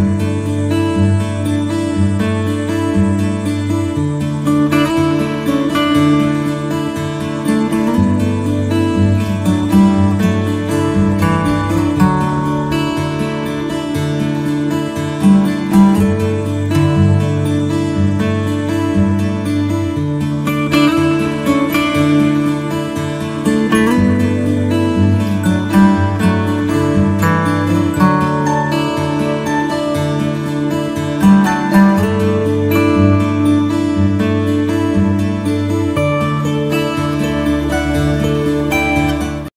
you.